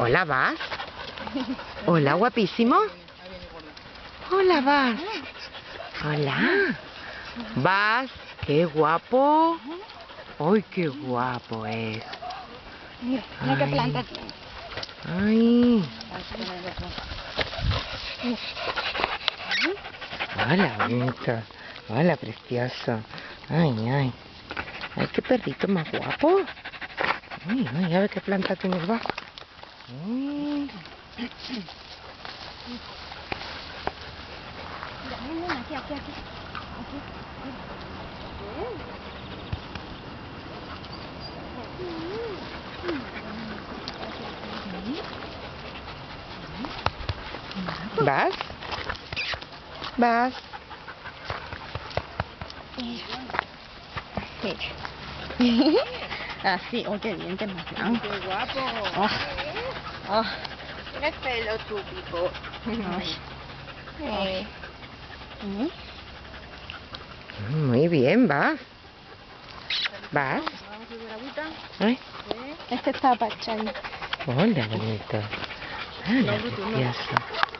Hola, Vas. Hola, guapísimo. Hola, Vas. Hola. Vas, qué guapo. Ay, qué guapo es. Mira, mira qué planta tiene. Ay. Hola, bonito. Hola, precioso. Ay, ay. Ay, qué perrito más guapo. Ay, ay, a ver qué planta tienes Vas. Ay. Mira, ven, ven, aquí, aquí, aquí. Aquí. ¿Vas? ¿Vas? Mira. Así, oh, qué bien, qué más blanco. ¡Qué guapo! Oh, oh. Tienes pelo tú, Pipo. Ay. Eh, ¿Mm? Muy bien, vas. ¿Vas? Vamos a beber agüita. Ay, Este está para hola, bonito. Precioso.